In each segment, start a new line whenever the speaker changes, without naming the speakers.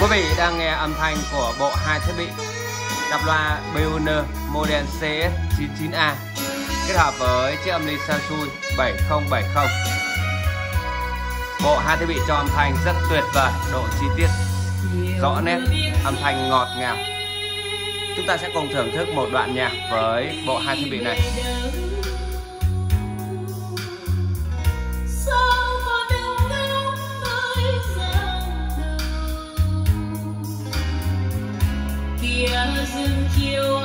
Quý vị đang nghe âm thanh của bộ hai thiết bị cặp loa BUN model CS99A kết hợp với chiếc âm ly Samsung 7070. Bộ hai thiết bị cho âm thanh rất tuyệt vời, độ chi tiết rõ nét, âm thanh ngọt ngào. Chúng ta sẽ cùng thưởng thức một đoạn nhạc với bộ hai thiết bị này.
Rừng chiều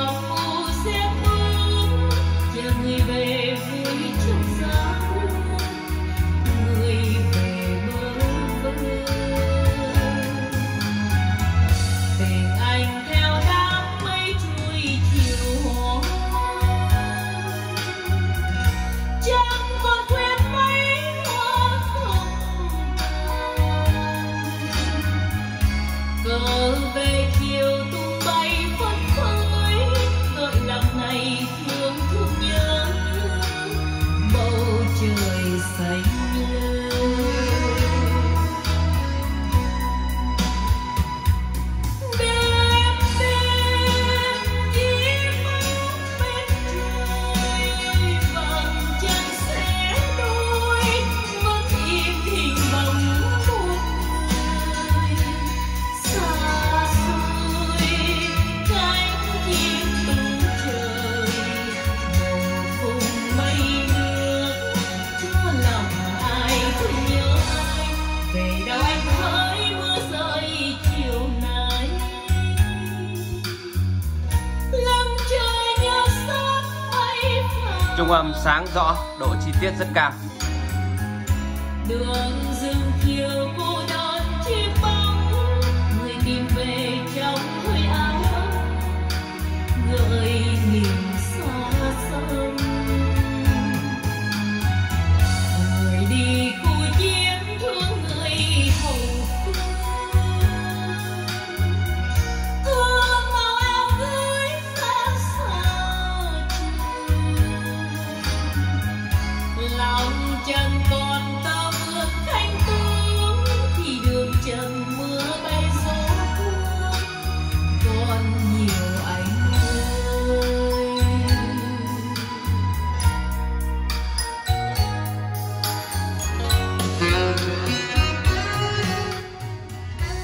Trung âm sáng rõ, độ chi tiết rất cao.
đường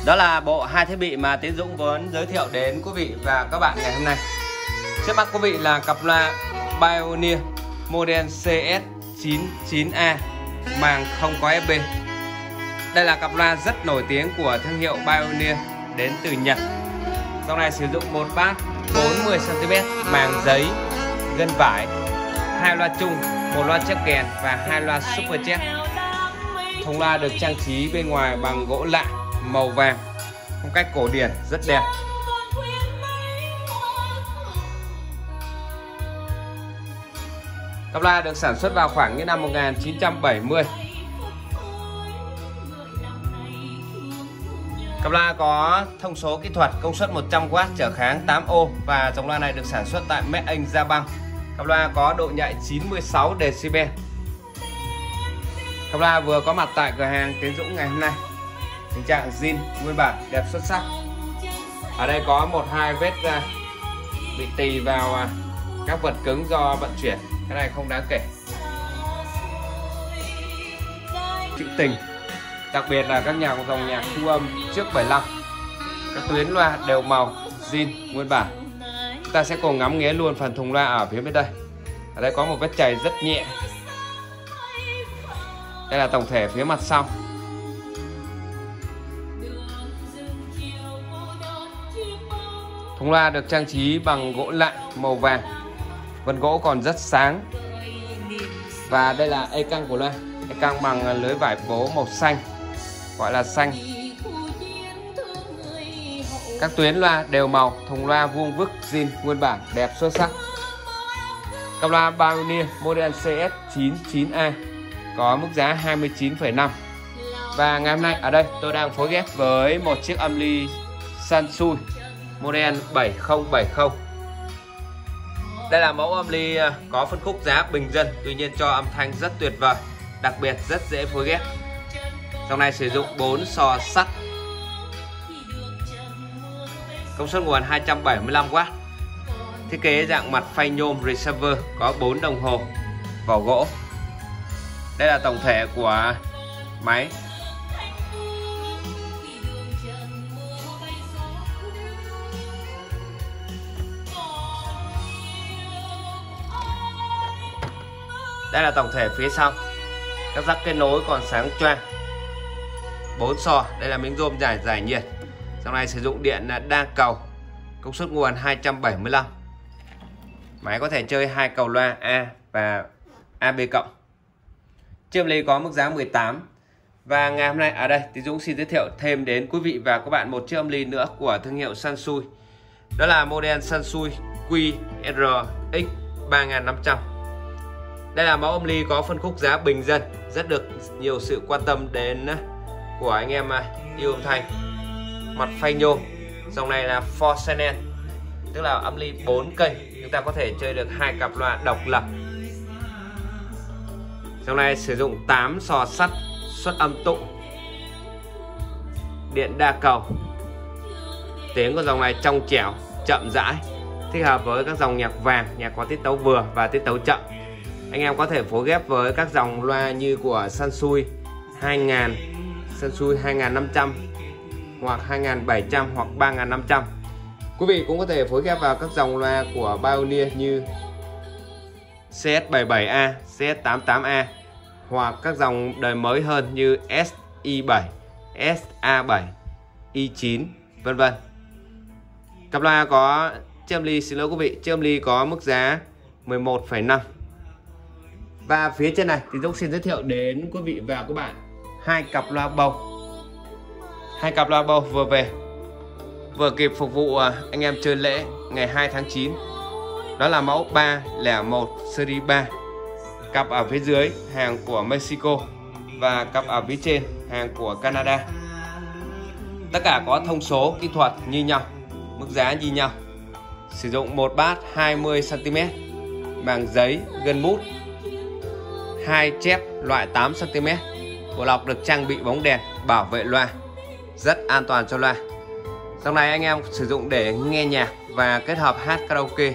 Đó là bộ hai thiết bị mà Tiến Dũng muốn giới thiệu đến quý vị và các bạn ngày hôm nay. Trước mắt quý vị là cặp loa Pioneer model CS99A màng không có FB. Đây là cặp loa rất nổi tiếng của thương hiệu Pioneer đến từ Nhật. Dòng này sử dụng một bát 40 cm màng giấy, gân vải, hai loa chung, một loa chép kèn và hai loa super chép. Thùng loa được trang trí bên ngoài bằng gỗ lạ màu vàng, phong cách cổ điển rất đẹp Cặp la được sản xuất vào khoảng những năm 1970 Cặp loa có thông số kỹ thuật công suất 100W trở kháng 8 ô và dòng loa này được sản xuất tại Made in Japan. Cặp loa có độ nhạy 96 dB. Cặp loa vừa có mặt tại cửa hàng Tiến Dũng ngày hôm nay. Tình trạng zin, nguyên bản, đẹp xuất sắc. Ở đây có một, hai vết à, bị tì vào à, các vật cứng do vận chuyển. Cái này không đáng kể. Chữ tình, đặc biệt là các nhà dòng nhạc thu âm trước 75 các tuyến loa đều màu, zin, nguyên bản chúng ta sẽ cùng ngắm nghía luôn phần thùng loa ở phía bên đây ở đây có một vết chảy rất nhẹ đây là tổng thể phía mặt sau thùng loa được trang trí bằng gỗ lạng màu vàng. Vân gỗ còn rất sáng. Và đây là e căng của loa. E căng bằng lưới vải bố màu xanh gọi là xanh. Các tuyến loa đều màu thùng loa vuông vức zin nguyên bản đẹp xuất sắc. Cặp loa Pioneer model CS99A có mức giá 29,5 và ngày hôm nay ở đây tôi đang phối ghép với một chiếc âm ly Sansui model 7070 đây là mẫu âm ly à, có phân khúc giá bình dân, tuy nhiên cho âm thanh rất tuyệt vời, đặc biệt rất dễ phối ghép. Trong này sử dụng 4 sò sắt. Công suất nguồn 275W thiết kế dạng mặt phay nhôm receiver có 4 đồng hồ vỏ gỗ. Đây là tổng thể của máy. Đây là tổng thể phía sau. Các rắc kết nối còn sáng choang. Bốn sò đây là miếng rôm giải giải nhiệt. Trong này sử dụng điện đa cầu, công suất nguồn 275 máy có thể chơi hai cầu loa A và AB cộng. Chiếc lý có mức giá 18 và ngày hôm nay, ở đây thì Dũng xin giới thiệu thêm đến quý vị và các bạn một chiếc âm ly nữa của thương hiệu Sansui. Đó là model Sansui QRX 3500 đây là mẫu âm ly có phân khúc giá bình dân, rất được nhiều sự quan tâm đến à, của anh em à, yêu âm thanh. Mặt phay nhôm, dòng này là for channel, tức là âm ly 4 cây chúng ta có thể chơi được hai cặp loa độc lập. Dòng này sử dụng 8 sò sắt xuất âm tụ điện đa cầu. Tiếng của dòng này trong trẻo, chậm rãi, thích hợp với các dòng nhạc vàng, nhạc có tiết tấu vừa và tiết tấu chậm anh em có thể phối ghép với các dòng loa như của Sansui 2000 Sansui 2500 hoặc 2700 hoặc 3500 quý vị cũng có thể phối ghép vào các dòng loa của Pioneer như CS77A, CS88A hoặc các dòng đời mới hơn như SI7, SA7, I9 vân vân. Cặp loa có chiêm ly xin lỗi quý vị, chiêm ly có mức giá 11,5 và phía trên này thì Dũng xin giới thiệu đến quý vị và các bạn hai cặp loa bầu. Hai cặp loa bầu vừa về. Vừa kịp phục vụ à, anh em chơi lễ ngày 2 tháng 9. Đó là mẫu 301 series 3. Cặp ở phía dưới hàng của Mexico và cặp ở phía trên hàng của Canada. Tất cả có thông số kỹ thuật như nhau, mức giá như nhau. Sử dụng một bát 20 cm, bằng giấy, gân mút hai chép loại 8 cm. Bộ lọc được trang bị bóng đèn bảo vệ loa, rất an toàn cho loa. Dòng này anh em sử dụng để nghe nhạc và kết hợp hát karaoke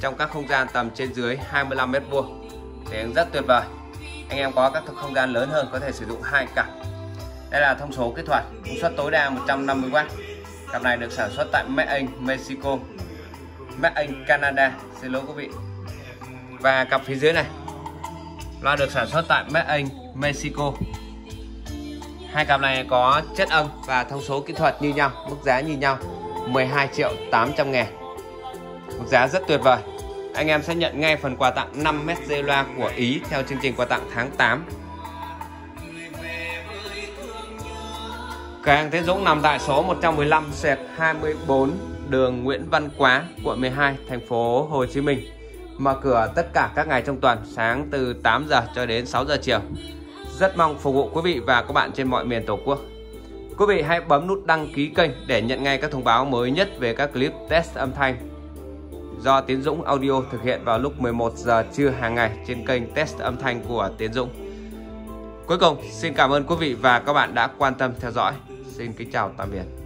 trong các không gian tầm trên dưới 25 m2. Tiếng rất tuyệt vời. Anh em có các không gian lớn hơn có thể sử dụng hai cặp. Đây là thông số kỹ thuật, công suất tối đa 150W. Cặp này được sản xuất tại Made in Mexico, Made in Canada, xin lỗi quý vị. Và cặp phía dưới này Loa được sản xuất tại Made in Mexico. Hai cặp này có chất âm và thông số kỹ thuật như nhau, mức giá như nhau, 12 triệu 800 ngàn. Mức giá rất tuyệt vời. Anh em sẽ nhận ngay phần quà tặng 5 mét dây loa của Ý theo chương trình quà tặng tháng 8. Cửa hàng Thế Dũng nằm tại số 115 xẹt 24 đường Nguyễn Văn Quá, quận 12, thành phố Hồ Chí Minh mở cửa tất cả các ngày trong tuần sáng từ 8 giờ cho đến 6 giờ chiều. Rất mong phục vụ quý vị và các bạn trên mọi miền Tổ quốc. Quý vị hãy bấm nút đăng ký kênh để nhận ngay các thông báo mới nhất về các clip test âm thanh do Tiến Dũng Audio thực hiện vào lúc 11 giờ trưa hàng ngày trên kênh test âm thanh của Tiến Dũng. Cuối cùng, xin cảm ơn quý vị và các bạn đã quan tâm theo dõi. Xin kính chào tạm biệt.